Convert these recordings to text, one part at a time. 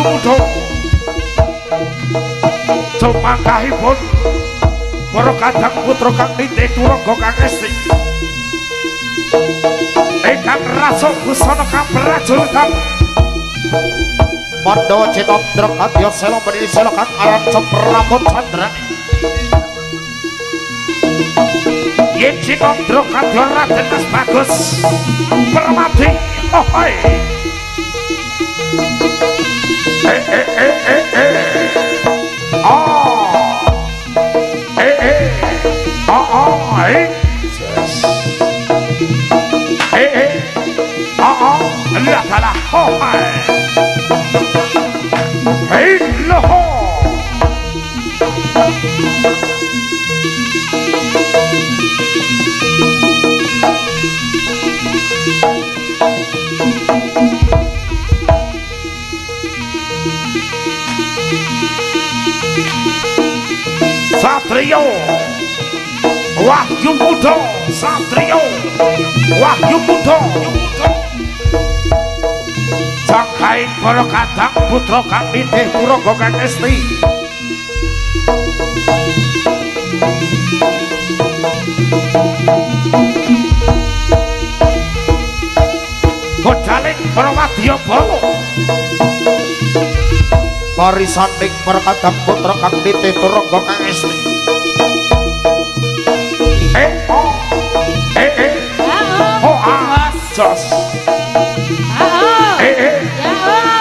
Mudo Cemangkahipun Para kadang putra kang nite turangga kang esti Ingkang rasa busana kang prajurit Mandawa Citandra Kadya Sela Menili Sela Kang Aran Semprambut Sandrani Yen Citandra Kadya Raden Mas Bagus Permati Oh ah, Hey, hey. Uh-uh. Ah, ah, la, la. Oh, hey, la, ho. Wahyu Muda Satrio. Wahyu Muda Jangkain para kadang putra kang nitih turangga kang esti. Godaling para wadya bawa Parisaning Perkadang Putra Kang Nite Turangga Kang Esti Eh? Oh Eh? Eh ah Jos. Eh eh?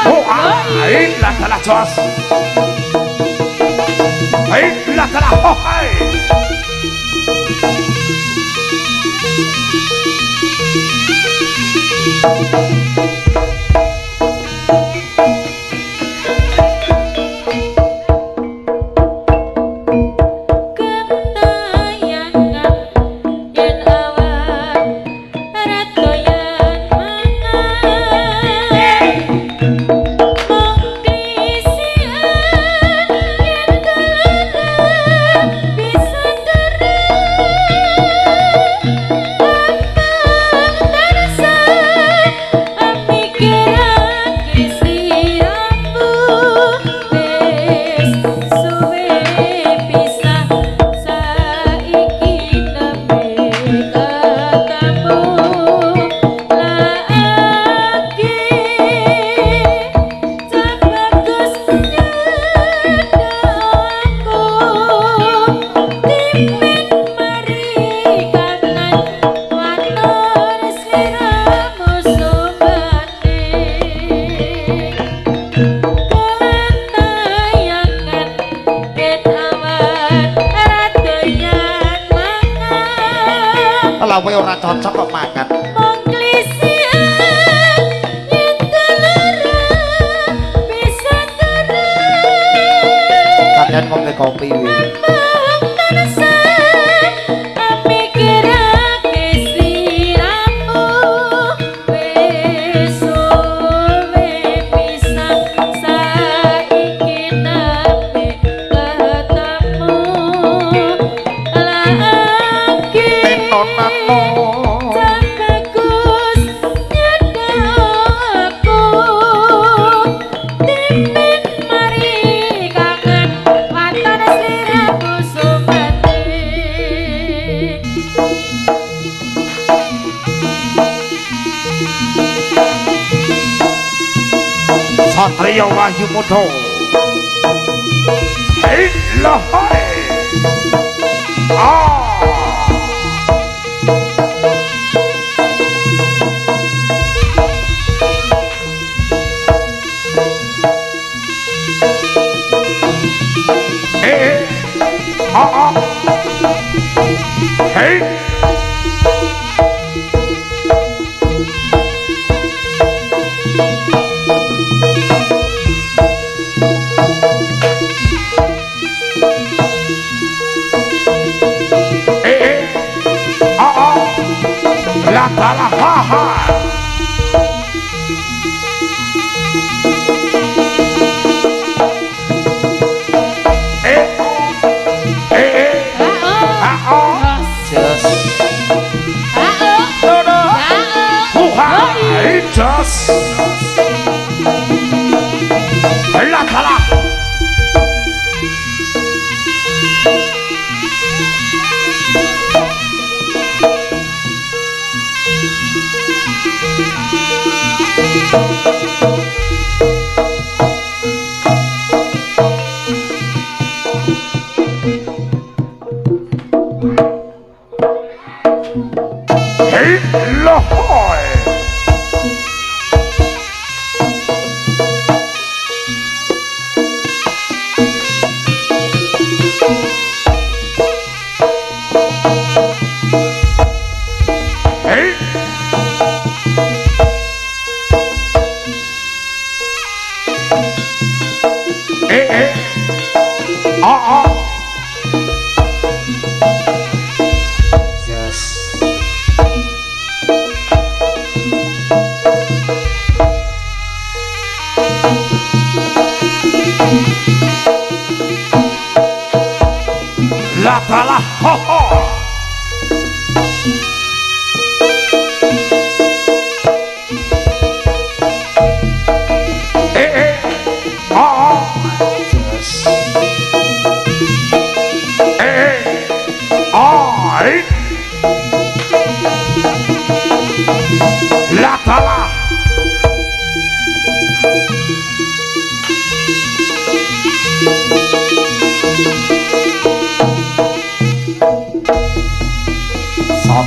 Oh ah Eh jos. Eh lah oh hai Lawe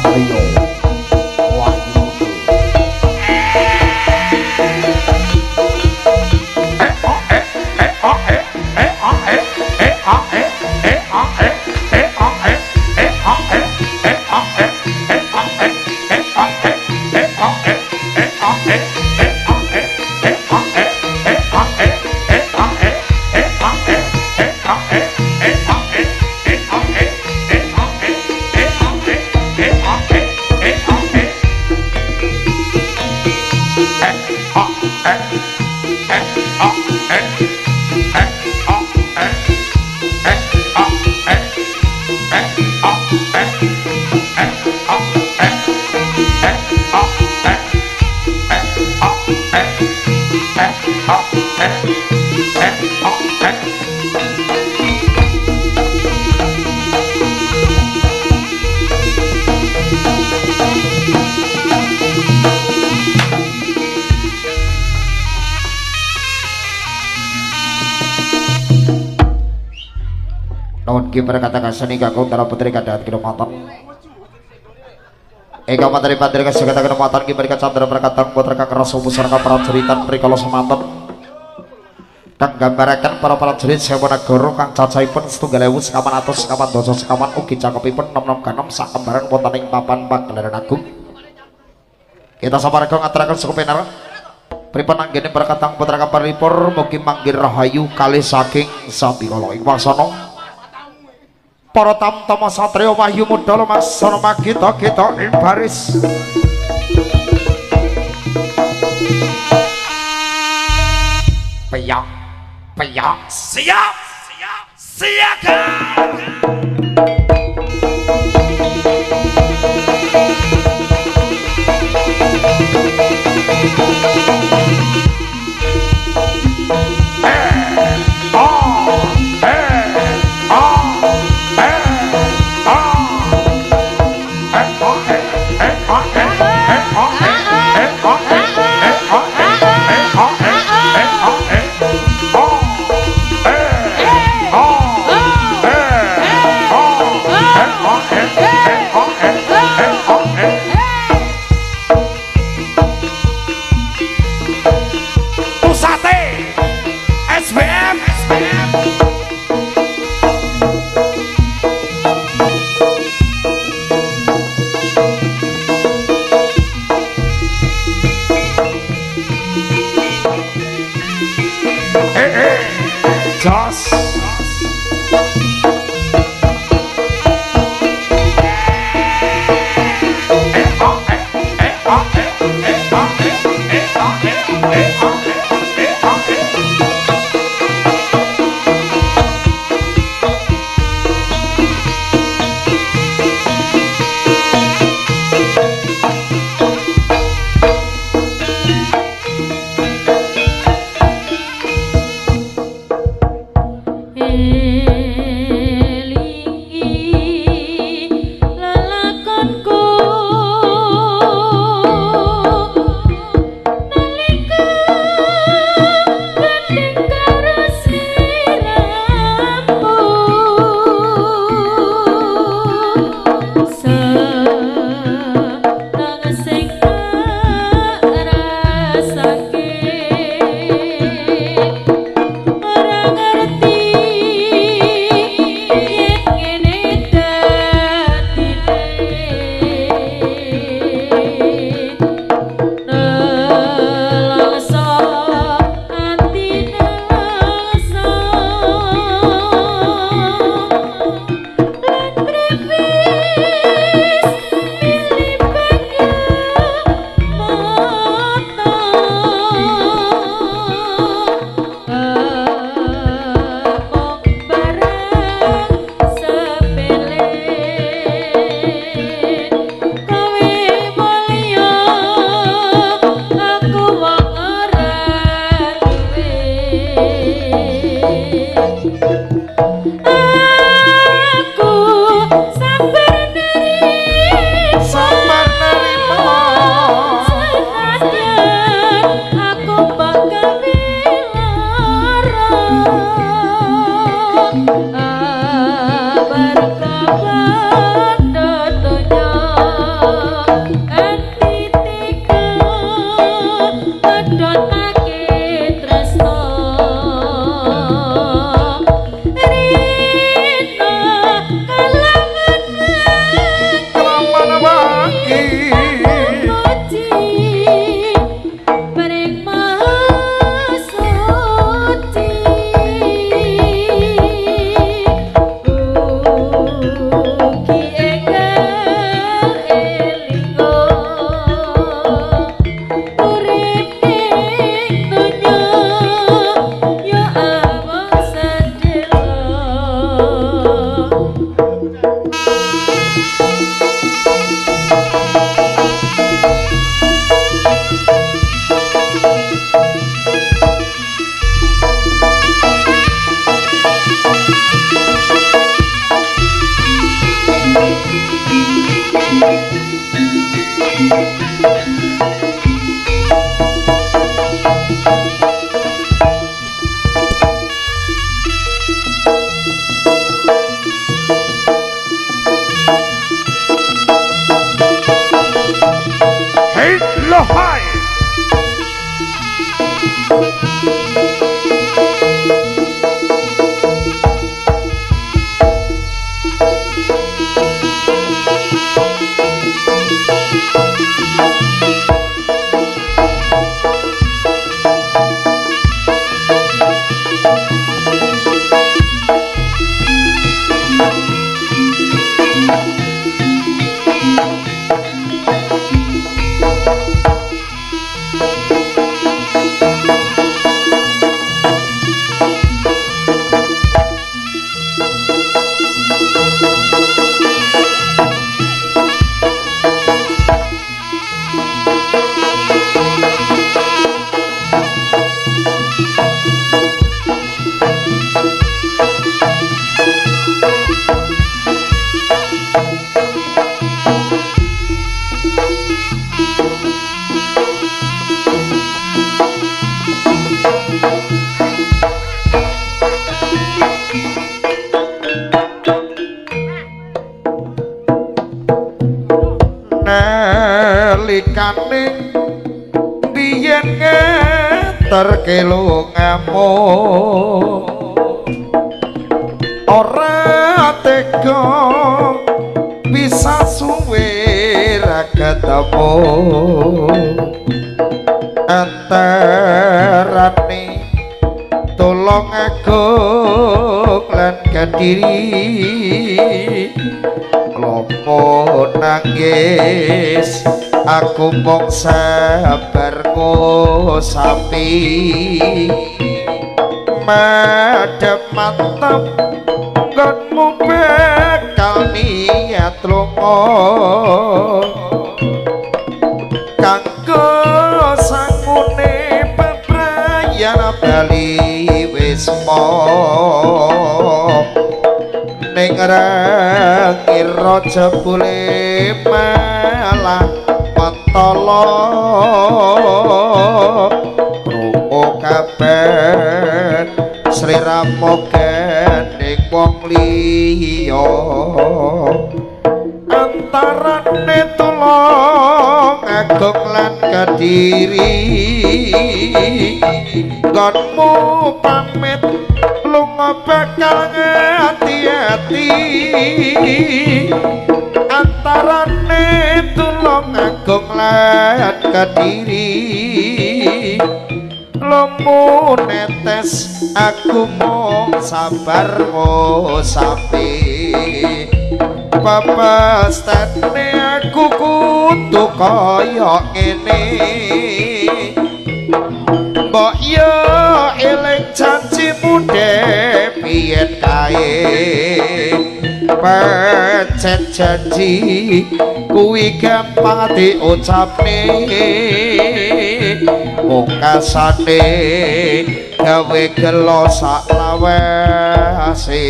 哎呦！Ki perkatakan seni kakung dalam putri kadat kedomatan. Eka materi patri kasih kata kedomatan ki mereka candra perkataan putra kang rasul pusar kang para cerita perikolo semantan. Kang gambarakan para para cerit sewa negoro kang cacahipun setunggal ewu sekaman atas sekaman dosa sekaman cakap cakepipun nom nom kanom sak kembaran wonten papan bak pagelaran agung. Kita sama sapa rego suku penar pripun anggene berkatang putra kaparipun mugi manggil rahayu kali saking sabikala ing wasana para tamtama satria wahyu mudal masana magita kita ing baris Peyak, peyak, siap, siap, siaga. Sauce. Thank you. Ora tega bisa suwe ra ketemu antarane tolong aku lan kadiri lopo nangis aku mung sabar ngosapi madhep mantep nggonmu bakal niat lunga kanggo sangune bebrayan bali wis mo ning ngira jebule malah tala ruko kabeh sri ramogen wong liya. Antarane tulung agung lan kadiri. Gonmu pamit lunga bakal hati-hati antarane tulung agung lan kadiri lomu netes aku mung sabar ngosapi papas tane aku kudu kaya ngene. Mbok yo eling janjimu dhewe piyen kae. Pecet janji kuwi gampang diucapne mungkasane gawe gelo sak lawase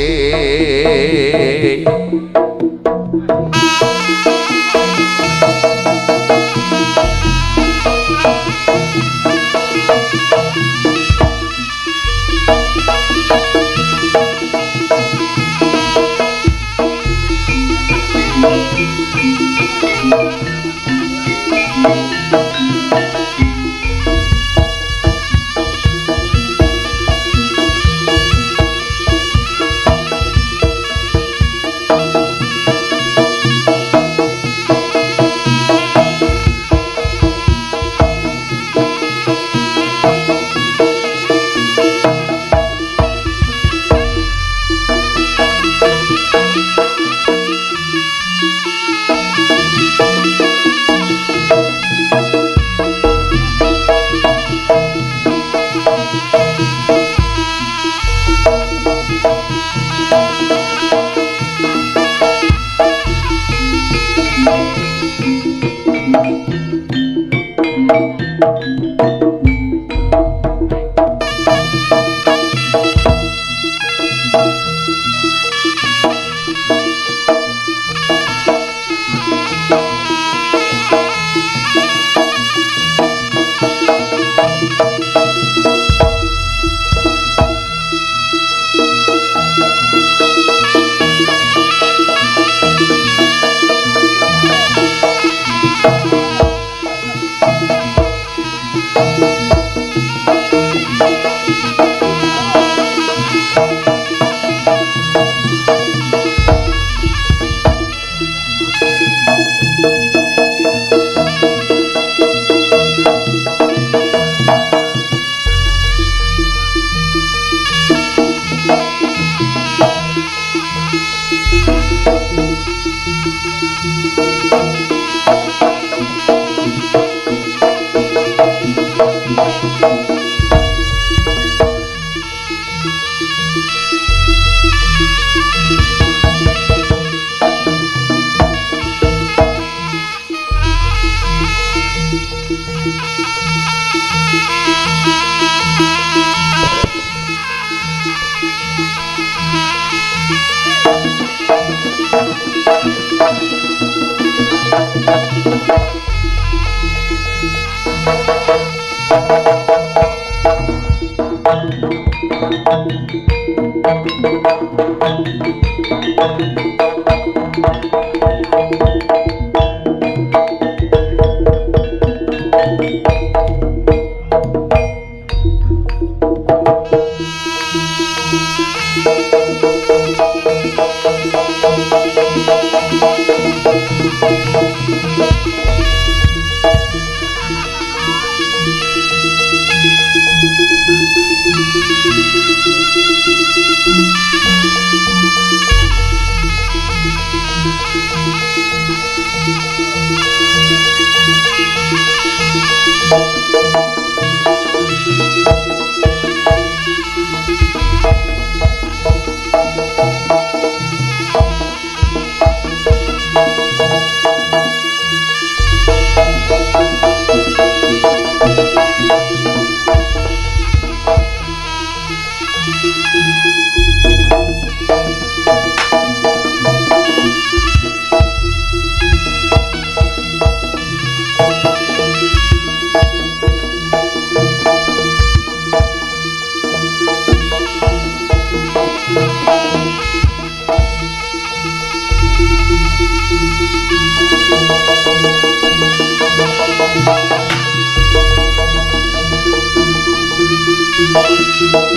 Gusti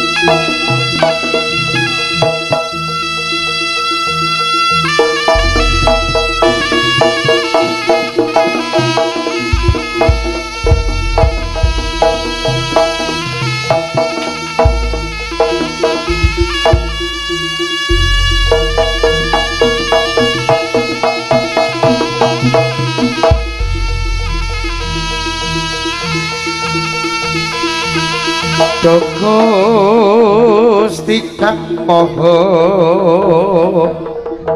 Maha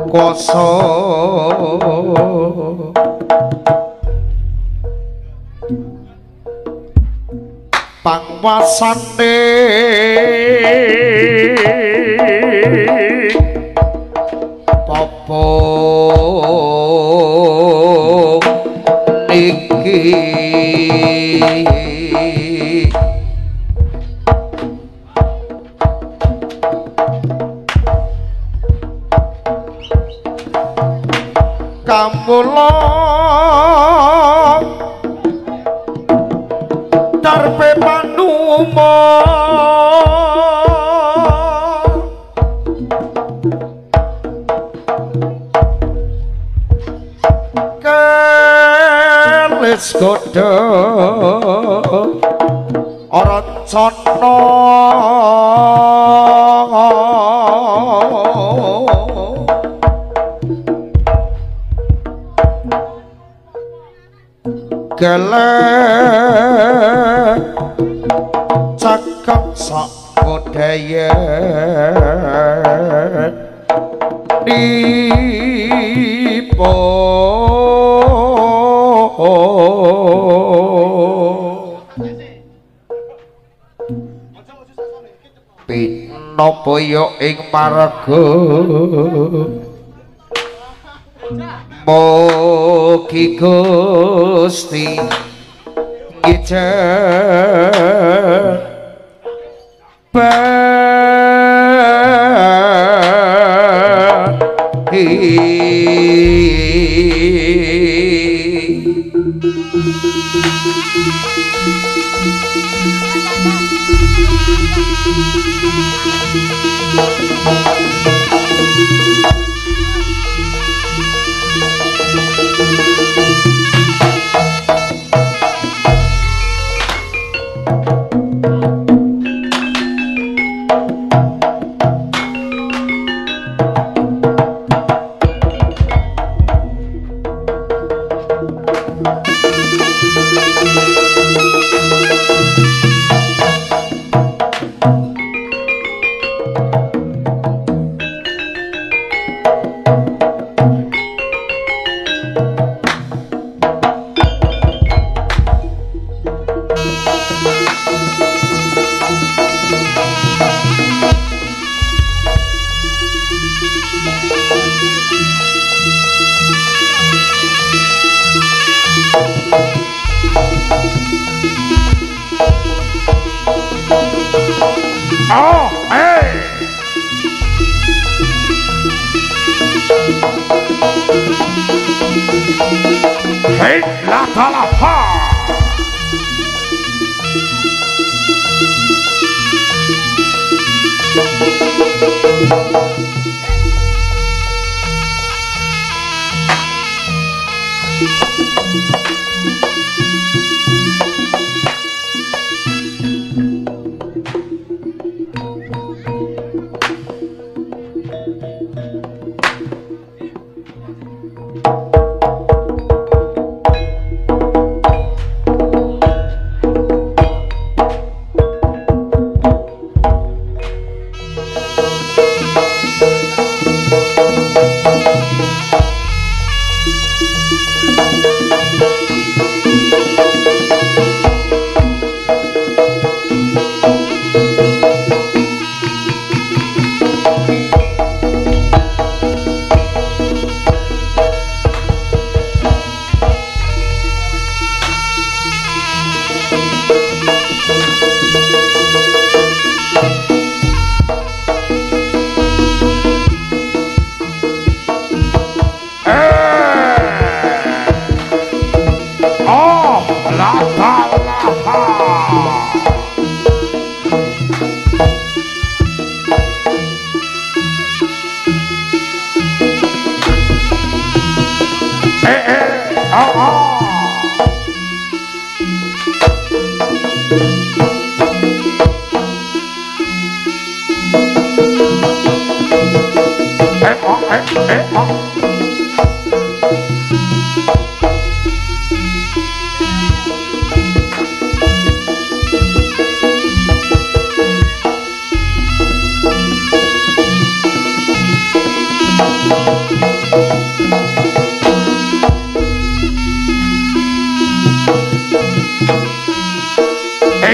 Kuwasa Pangwasane Popo gele cakep sak budaya dipo napa ya ing marga Mugi Gusti? Ngijen Oh, pa! Hey!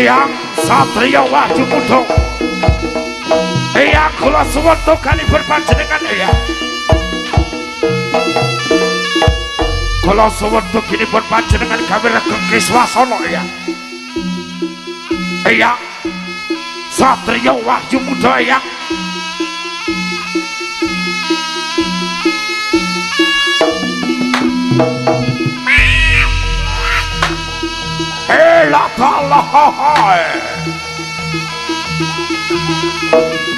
Eyang Satria Wahyu Muda Eyang kula suwun kalipun panjenengan Eyang. Kula suwun tuginipun panjenengan gawe regeng kiswasana Eyang. Eyang Satria Wahyu Muda Eyang. Eh la ta la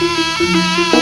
Música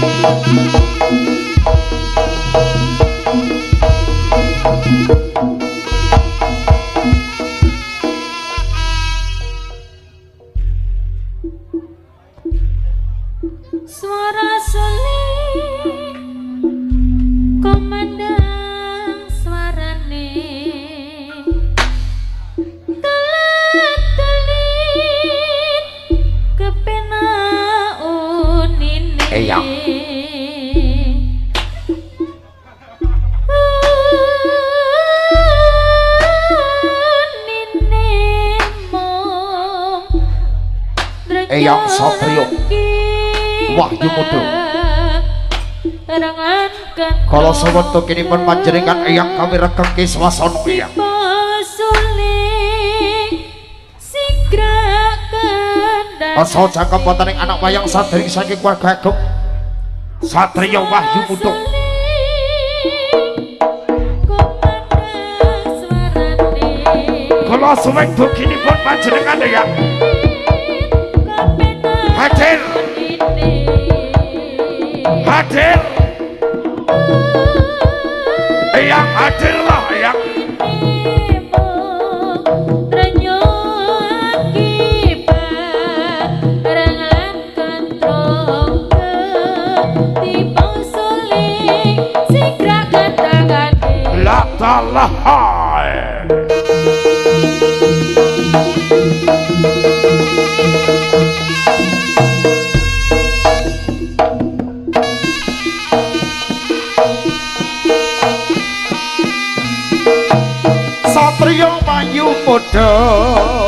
ha ha tukinipun panjenengan eyang kawiregeki swasana eyang Asa cakep wonten ing anak wayang satri saking keluarga agung Satriya Wahyu Mudung Kula suweng duginipun panjenengan eyang Hadir. Hadir. Eyang hadirlah eyang la talah Satria Wahyu Mudo.